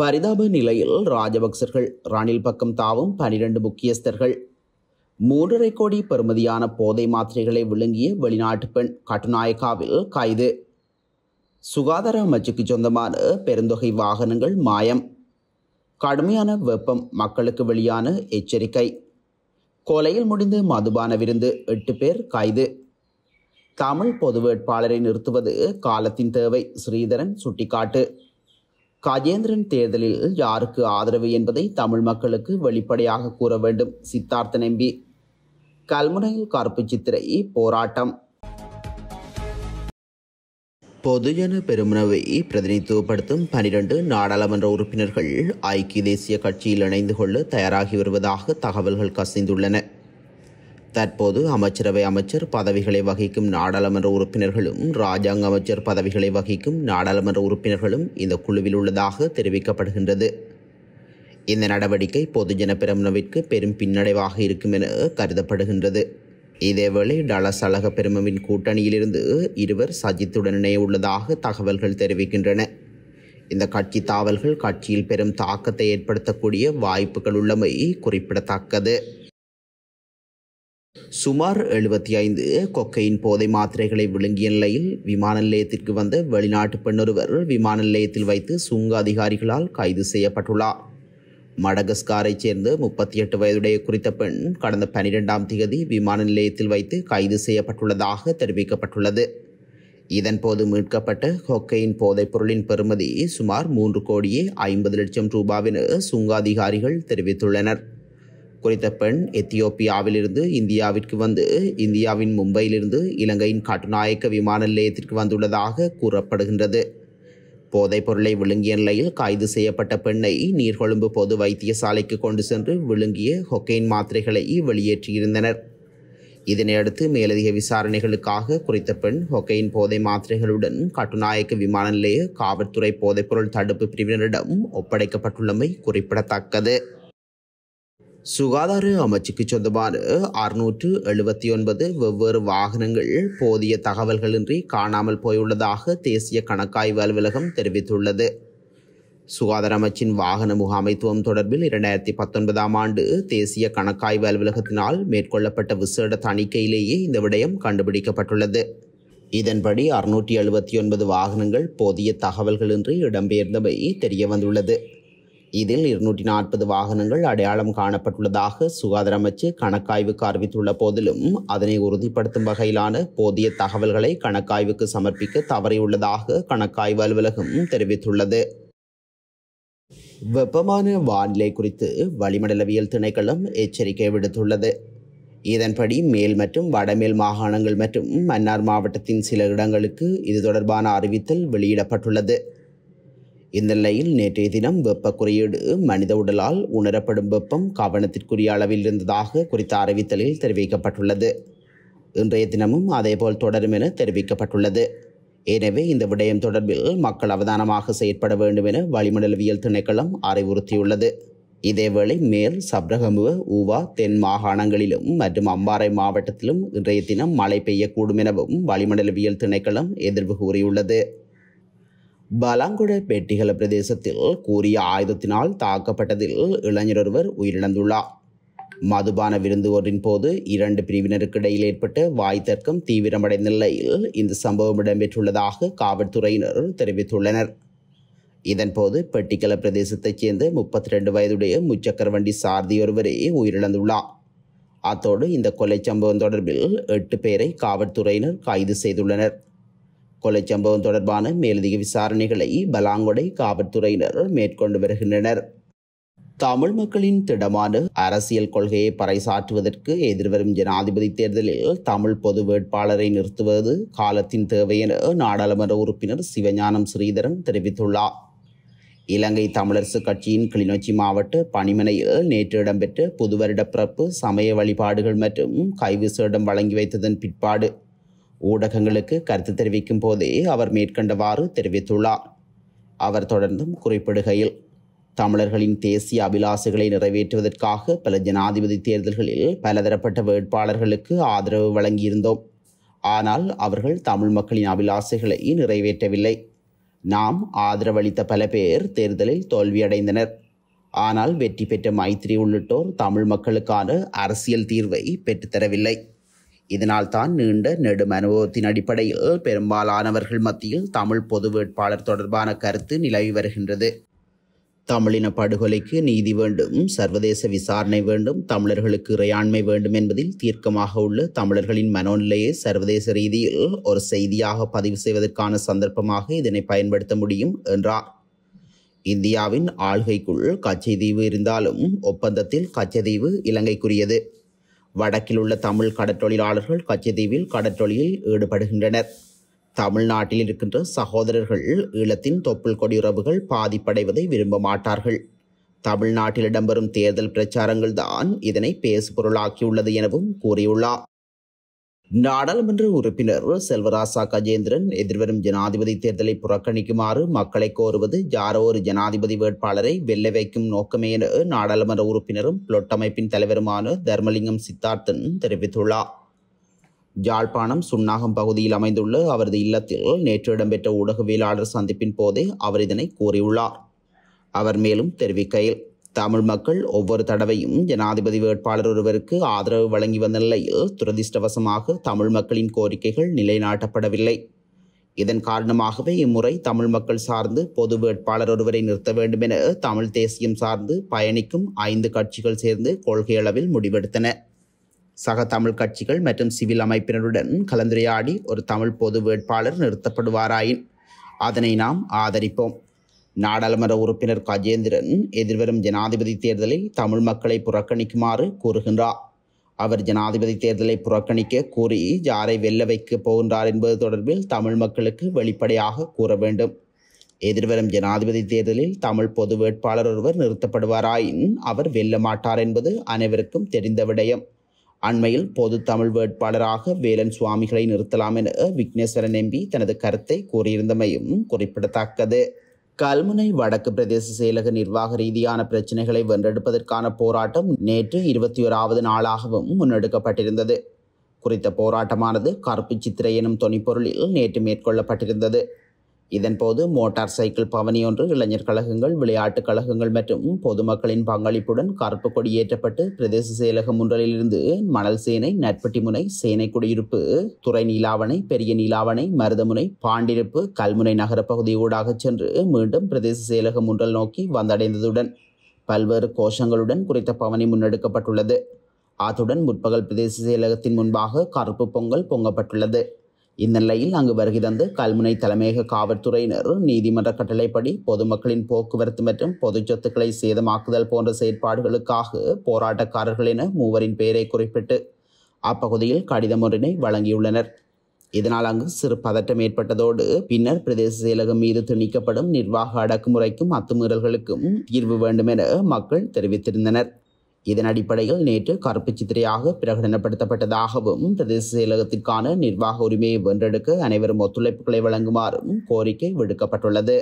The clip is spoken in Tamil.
பரிதாப நிலையில் ராஜபக்சர்கள் ரணில் பக்கம் தாவும் பனிரெண்டு முக்கியஸ்தர்கள். மூன்றரை கோடி பெறுமதியான போதை மாத்திரைகளை விழுங்கிய வெளிநாட்டு பெண் கட்டுநாயக்காவில் கைது. சுகாதார அமைச்சுக்கு சொந்தமான பெருந்தொகை வாகனங்கள் மாயம். கடுமையான வெப்பம் மக்களுக்கு வெளியான எச்சரிக்கை. கொலையில் முடிந்து மதுபான விருந்து எட்டு பேர் கைது. தமிழ் பொது வேட்பாளரை நிறுத்துவது காலத்தின் தேவை ஸ்ரீதரன் சுட்டிக்காட்டு. கஜேந்திரன் தேர்தலில் யாருக்கு ஆதரவு என்பதை தமிழ் மக்களுக்கு வெளிப்படையாக கூற வேண்டும் சித்தார்த்த நம்பி. கல்முனையில் கருப்பு சித்திரை போராட்டம். பொதுஜன பெருமனவை பிரதிநிதித்துவப்படுத்தும் பனிரெண்டு நாடாளுமன்ற உறுப்பினர்கள் ஐக்கிய தேசிய கட்சியில் இணைந்து கொள்ள தயாராகி வருவதாக தகவல்கள் கசிந்துள்ளன. தற்போது அமைச்சரவை அமைச்சர் பதவிகளை வகிக்கும் நாடாளுமன்ற உறுப்பினர்களும் ராஜாங்க அமைச்சர் பதவிகளை வகிக்கும் நாடாளுமன்ற உறுப்பினர்களும் இந்த குழுவில் உள்ளதாக தெரிவிக்கப்படுகின்றது. இந்த நடவடிக்கை பொதுஜன பெருமனவிற்கு பெரும் பின்னடைவாக இருக்கும் என கருதப்படுகின்றது. இதேவேளை டலஸ் அழக பெருமவின் கூட்டணியிலிருந்து இருவர் சஜித்துடன் இணைய உள்ளதாக தகவல்கள் தெரிவிக்கின்றன. இந்த கட்சி தாவல்கள் கட்சியில் பெரும் தாக்கத்தை ஏற்படுத்தக்கூடிய வாய்ப்புகள் உள்ளமை குறிப்பிடத்தக்கது. சுமார் எழுபத்தி ஐந்து கொக்கையின் போதை மாத்திரைகளை விழுங்கிய நிலையில் விமான நிலையத்திற்கு வந்த வெளிநாட்டு பெண்ணொருவர் விமான நிலையத்தில் வைத்து சுங்க அதிகாரிகளால் கைது செய்யப்பட்டுள்ளார். மடகஸ்காரைச் சேர்ந்த முப்பத்தி எட்டு வயதுடைய குறித்த பெண் கடந்த பனிரெண்டாம் தேதி விமான நிலையத்தில் வைத்து கைது செய்யப்பட்டுள்ளதாக தெரிவிக்கப்பட்டுள்ளது. இதன்போது மீட்கப்பட்ட கொக்கையின் போதைப் பொருளின் பெறுமதி சுமார் மூன்று கோடியே ஐம்பது லட்சம் ரூபாவென சுங்க அதிகாரிகள் தெரிவித்துள்ளனர். குறித்த பெண் எத்தியோப்பியாவிலிருந்து இந்தியாவிற்கு வந்து இந்தியாவின் மும்பையிலிருந்து இலங்கையின் கட்டுநாயக்க விமான நிலையத்திற்கு வந்துள்ளதாக கூறப்படுகின்றது. போதைப் பொருளை விழுங்கிய நிலையில் கைது செய்யப்பட்ட பெண்ணை நீர்கொழும்பு பொது வைத்தியசாலைக்கு கொண்டு சென்று விழுங்கிய ஹொக்கெயின் மாத்திரைகளை வெளியேற்றியிருந்தனர். இதனையடுத்து மேலதிக விசாரணைகளுக்காக குறித்த பெண் ஹொக்கெயின் போதை மாத்திரைகளுடன் கட்டுநாயக்க விமான நிலைய காவல்துறை போதைப்பொருள் தடுப்பு பிரிவினரிடம் ஒப்படைக்கப்பட்டுள்ளமை குறிப்பிடத்தக்கது. சுகாதார அமைச்சுக்கு சொந்தமான அறுநூற்று எழுபத்தி ஒன்பது வெவ்வேறு வாகனங்கள் போதிய தகவல்களின்றி காணாமல் போயுள்ளதாக தேசிய கணக்காய்வு அலுவலகம் தெரிவித்துள்ளது. சுகாதார அமைச்சின் வாகன முகாமைத்துவம் தொடர்பில் இரண்டாயிரத்தி பத்தொன்பதாம் ஆண்டு தேசிய கணக்காய்வு அலுவலகத்தினால் மேற்கொள்ளப்பட்ட விசேட தணிக்கையிலேயே இந்த விடயம் கண்டுபிடிக்கப்பட்டுள்ளது. இதன்படி அறுநூற்றி எழுபத்தி ஒன்பது வாகனங்கள் போதிய தகவல்களின்றி இடம்பெயர்ந்தவை தெரிய வந்துள்ளது இதில் இருநூற்றி நாற்பது வாகனங்கள் அடையாளம் காணப்பட்டுள்ளதாக சுகாதார அமைச்சு கணக்காய்வுக்கு அறிவித்துள்ள போதிலும் அதனை உறுதிப்படுத்தும் வகையிலான போதிய தகவல்களை கணக்காய்வுக்கு சமர்ப்பிக்க தவறியுள்ளதாக கணக்காய்வு அலுவலகம் தெரிவித்துள்ளது. வெப்பமான வானிலை குறித்து வளிமண்டலவியல் திணைக்களம் எச்சரிக்கை விடுத்துள்ளது. இதன்படி மேல் மற்றும் வடமேல் மாகாணங்கள் மற்றும் மன்னார் மாவட்டத்தின் சில இடங்களுக்கு இது தொடர்பான அறிவித்தல் வெளியிடப்பட்டுள்ளது. இந்நிலையில் நேற்றைய தினம் வெப்ப குறியீடு மனித உடலால் உணரப்படும் வெப்பம் கவனத்திற்குரிய அளவில் இருந்ததாக குறித்த அறிவித்தலில் தெரிவிக்கப்பட்டுள்ளது. இன்றைய தினமும் அதேபோல் தொடரும் என தெரிவிக்கப்பட்டுள்ளது. எனவே இந்த விடயம் தொடர்பில் மக்கள் அவதானமாக செயற்பட வேண்டும் என வளிமண்டலவியல் திணைக்களம் அறிவுறுத்தியுள்ளது. இதேவேளை மேல் சப்ரகமுவ ஊவா தென் மாகாணங்களிலும் மற்றும் அம்பாறை மாவட்டத்திலும் இன்றைய தினம் மழை பெய்யக்கூடும் எனவும் வளிமண்டலவியல் திணைக்களம் எதிர்வு கூறியுள்ளது. பலாங்குட பெட்டிகள பிரதேசத்தில் கூறிய ஆயுதத்தினால் தாக்கப்பட்டதில் இளைஞர் ஒருவர் உயிரிழந்துள்ளார். மதுபான விருந்து ஒன்றின் போது இரண்டு பிரிவினருக்கு இடையில் ஏற்பட்ட வாய் தர்க்கம் தீவிரமடைந்த நிலையில் இந்த சம்பவம் இடம்பெற்றுள்ளதாக காவல்துறையினர் தெரிவித்துள்ளனர். இதன்போது பெட்டிக்கல பிரதேசத்தைச் சேர்ந்த முப்பத்தி ரெண்டு வயதுடைய முச்சக்கரவண்டி சாரதி ஒருவரே உயிரிழந்துள்ளார். அத்தோடு இந்த கொலை சம்பவம் தொடர்பில் எட்டு பேரை காவல்துறையினர் கைது செய்துள்ளனர். கொலை சம்பவம் தொடர்பான மேலதிக விசாரணைகளை பலாங்கொடை காவல்துறையினர் மேற்கொண்டு வருகின்றனர். தமிழ் மக்களின் திடமான அரசியல் கொள்கையை பறைசாற்றுவதற்கு எதிர்வரும் ஜனாதிபதி தேர்தலில் தமிழ் பொது வேட்பாளரை நிறுத்துவது காலத்தின் தேவை என நாடாளுமன்ற உறுப்பினர் சிவஞானம் ஸ்ரீதரன் தெரிவித்துள்ளார். இலங்கை தமிழரசு கட்சியின் கிளிநொச்சி மாவட்ட பணிமனையில் நேற்று இடம்பெற்ற புதுவருட பிறப்பு சமய வழிபாடுகள் மற்றும் கைவிசேடம் வழங்கி வைத்ததன் பிற்பாடு ஊடகங்களுக்கு கருத்து தெரிவிக்கும் போதே அவர் மேற்கண்டவாறு தெரிவித்துள்ளார். அவர் தொடர்ந்தும் குறிப்பிடுகையில் தமிழர்களின் தேசிய அபிலாசைகளை நிறைவேற்றுவதற்காக பல ஜனாதிபதி தேர்தல்களில் பலதரப்பட்ட வேட்பாளர்களுக்கு ஆதரவு வழங்கியிருந்தோம். ஆனால் அவர்கள் தமிழ் மக்களின் அபிலாசைகளை நிறைவேற்றவில்லை. நாம் ஆதரவளித்த பல பேர் தேர்தலில் தோல்வியடைந்தனர். ஆனால் வெற்றி பெற்ற மைத்திரி உள்ளிட்டோர் தமிழ் மக்களுக்கான அரசியல் தீர்வை பெற்றுத்தரவில்லை. இதனால் தான் நீண்ட நெடும் அனுபவத்தின் அடிப்படையில் பெரும்பாலானவர்கள் மத்தியில் தமிழ் பொது வேட்பாளர் தொடர்பான கருத்து நிலவி வருகின்றது. தமிழின படுகொலைக்கு நீதி வேண்டும் சர்வதேச விசாரணை வேண்டும் தமிழர்களுக்கு இறையாண்மை வேண்டும் என்பதில் தீர்க்கமாக உள்ள தமிழர்களின் மனோநிலையை சர்வதேச ரீதியில் ஒரு செய்தியாக பதிவு செய்வதற்கான சந்தர்ப்பமாக இதனை பயன்படுத்த முடியும் என்றார். இந்தியாவின் ஆள்கைக்குள் கச்சைதீவு இருந்தாலும் ஒப்பந்தத்தில் கச்சைதீவு இலங்கைக்குரியது. வடக்கில் உள்ள தமிழ் கடற்றொழிலாளர்கள் கச்சைதீவில் கடற்றொழிலில் ஈடுபடுகின்றனர். தமிழ்நாட்டில் இருக்கின்ற சகோதரர்கள் ஈழத்தின் தொப்புள் கொடியுறவுகள் பாதிப்படைவதை விரும்ப மாட்டார்கள். தமிழ்நாட்டில் இடம்பெறும் தேர்தல் பிரச்சாரங்கள் தான் இதனை பேசுபொருளாக்கியுள்ளது எனவும் கூறியுள்ளார். நாடாளுமன்ற உறுப்பினர் செல்வராசா கஜேந்திரன் எதிர்வரும் ஜனாதிபதி தேர்தலை புறக்கணிக்குமாறு மக்களை கோருவது யாரோ ஒரு ஜனாதிபதி வேட்பாளரை வெல்ல வைக்கும் நோக்கமே என நாடாளுமன்ற உறுப்பினரும் லொட்டமைப்பின் தலைவருமான தர்மலிங்கம் சித்தார்த்தன் தெரிவித்துள்ளார். யாழ்ப்பாணம் சுன்னாகம் பகுதியில் அமைந்துள்ள அவரது இல்லத்தில் நேற்று இடம்பெற்ற ஊடகவியலாளர் சந்திப்பின் போதே அவர் இதனை கூறியுள்ளார். அவர் மேலும் தெரிவிக்கையில் தமிழ் மக்கள் ஒவ்வொரு தடவையும் ஜனாதிபதி வேட்பாளர் ஒருவருக்கு ஆதரவு வழங்கி வந்த நிலையில் துரதிர்ஷ்டவசமாக தமிழ் மக்களின் கோரிக்கைகள் நிலைநாட்டப்படவில்லை. இதன் காரணமாகவே இம்முறை தமிழ் மக்கள் சார்ந்து பொது வேட்பாளர் ஒருவரை நிறுத்த வேண்டும் என தமிழ் தேசியம் சார்ந்து பயணிக்கும் ஐந்து கட்சிகள் சேர்ந்து கொள்கையளவில் முடிவெடுத்தன. சக தமிழ் கட்சிகள் மற்றும் சிவில் அமைப்பினருடன் கலந்துரையாடி ஒரு தமிழ் பொது வேட்பாளர் நிறுத்தப்படுவாராயின் அதனை நாம் ஆதரிப்போம். நாடாளுமன்ற உறுப்பினர் கஜேந்திரன் எதிர்வரும் ஜனாதிபதி தேர்தலில் தமிழ் மக்களை புறக்கணிக்குமாறு கூறுகின்றார். அவர் ஜனாதிபதி தேர்தலை புறக்கணிக்க கூறி யாரை வெல்ல வைக்கப் போகின்றார் என்பது தொடர்பில் தமிழ் மக்களுக்கு வெளிப்படையாக கூற வேண்டும். எதிர்வரும் ஜனாதிபதி தேர்தலில் தமிழ் பொது வேட்பாளர் ஒருவர் நிறுத்தப்படுவாராயின் அவர் வெல்ல மாட்டார் என்பது அனைவருக்கும் தெரிந்த விடயம். அண்மையில் பொது தமிழ் வேட்பாளராக வேலன் சுவாமிகளை நிறுத்தலாம் என விக்னேஸ்வரன் எம்பி தனது கருத்தை கூறியிருந்தமையும் குறிப்பிடத்தக்கது. கல்முனை வடக்கு பிரதேச செயலக நிர்வாக ரீதியான பிரச்சினைகளை வென்றெடுப்பதற்கான போராட்டம் நேற்று இருபத்தி ஓராவது நாளாகவும் முன்னெடுக்கப்பட்டிருந்தது. குறித்த போராட்டமானது கருப்பு சித்திரை எனும் தொனிப்பொருளில் நேற்று மேற்கொள்ளப்பட்டிருந்தது. இதன்போது மோட்டார் சைக்கிள் பவனியொன்று இளைஞர் கழகங்கள் விளையாட்டுக் கழகங்கள் மற்றும் பொதுமக்களின் பங்களிப்புடன் கருப்பு கொடி ஏற்றப்பட்டு பிரதேச செயலகம் ஒன்றலிலிருந்து மணல் சேனை நற்பட்டி முனை சேனை குடியிருப்பு துறை நீலாவணை பெரிய நீலாவணை மருதமுனை பாண்டிருப்பு கல்முனை நகர பகுதி ஊடாக சென்று மீண்டும் பிரதேச செயலகம் ஒன்றல் நோக்கி வந்தடைந்ததுடன் பல்வேறு கோஷங்களுடன் குறித்த பவனி முன்னெடுக்கப்பட்டுள்ளது. அத்துடன் முற்பகல் பிரதேச செயலகத்தின் முன்பாக கருப்பு பொங்கல் பொங்கப்பட்டுள்ளது. இந்நிலையில் அங்கு வருகை தந்து கல்முனை தலைமையக காவல்துறையினர் நீதிமன்ற கட்டளைப்படி பொதுமக்களின் போக்குவரத்து மற்றும் பொது சொத்துக்களை சேதமாக்குதல் போன்ற செயற்பாடுகளுக்காக போராட்டக்காரர்கள் என மூவரின் பெயரை குறிப்பிட்டு அப்பகுதியில் கடிதம் ஒன்றினை வழங்கியுள்ளனர். இதனால் அங்கு சிறு பதட்டம் ஏற்பட்டதோடு பின்னர் பிரதேச செயலகம் மீது திணிக்கப்படும் நிர்வாக அடக்குமுறைக்கும் அத்துமீறல்களுக்கும் தீர்வு வேண்டும் என மக்கள் தெரிவித்திருந்தனர். இதன் அடிப்படையில் நேற்று கருப்பு சித்திரையாக பிரகடனப்படுத்தப்பட்டதாகவும் பிரதேச செயலகத்திற்கான நிர்வாக உரிமையை வென்றெடுக்க அனைவரும் ஒத்துழைப்புகளை வழங்குமாறும் கோரிக்கை விடுக்கப்பட்டுள்ளது.